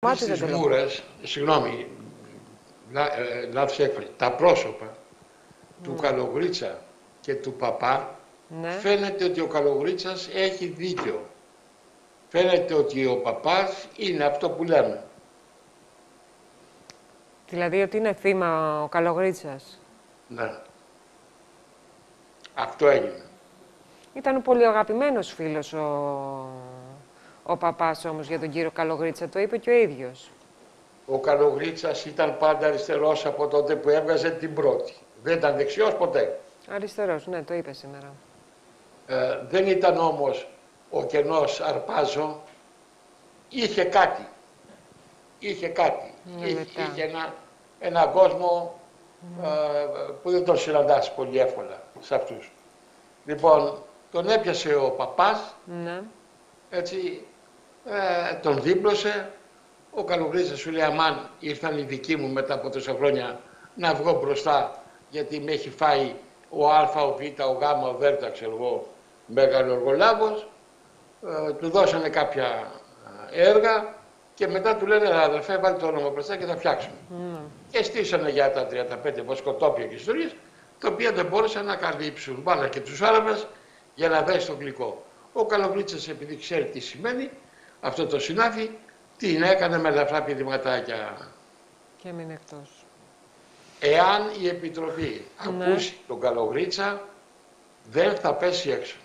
Μάτι δεν Στις το λέω. μούρες, συγγνώμη, λά- ε, λάθος έκφραση, τα πρόσωπα του Καλογρίτσα και του Παπά Ναι. φαίνεται ότι ο Καλογρίτσας έχει δίκιο. Φαίνεται ότι ο Παπάς είναι αυτό που λέμε. Δηλαδή ότι είναι θύμα ο Καλογρίτσας. Ναι. Αυτό έγινε. Ήταν πολύ αγαπημένος φίλος ο, ο παπάς όμως για τον κύριο Καλογρίτσα, το είπε και ο ίδιος. Ο Καλογρίτσας ήταν πάντα αριστερός από τότε που έβγαζε την πρώτη. Δεν ήταν δεξιός ποτέ. Αριστερός, ναι, το είπε σήμερα. Ε, δεν ήταν όμως ο κενός αρπάζο. Είχε κάτι. Είχε κάτι. Ναι, είχε, μετά. είχε ένα, ένα κόσμο ε, που δεν τον συναντάς πολύ εύκολα σε αυτούς. Λοιπόν, τον έπιασε ο παπάς, Ναι. έτσι, ε, τον δίπλωσε. Ο Καλογρίζας σου λέει, αμάν ήρθαν οι δικοί μου μετά από τόσα χρόνια να βγω μπροστά γιατί με έχει φάει ο Α, ο Β, ο Γ, ο Δ, ξέρω εγώ, μεγαλοεργολάβος. Ε, του δώσανε κάποια ε, έργα και μετά του λένε, «Ρε αδερφέ, βάλει το όνομα μπροστά και θα φτιάξουμε. ναι. Και στήσανε για τα 35 βοσκοτόπια και ιστορίες, τα οποία δεν μπόρεσαν να καλύψουν. Βάλα και τους Άραβες για να δέσει το γλυκό. Ο Καλογρίτσας, επειδή ξέρει τι σημαίνει, αυτό το συνάφι, την έκανε με ελαφρά πηδηματάκια. Και έμεινε εκτός. Εάν η Επιτροπή Ναι. ακούσει τον Καλογρίτσα, δεν θα πέσει έξω.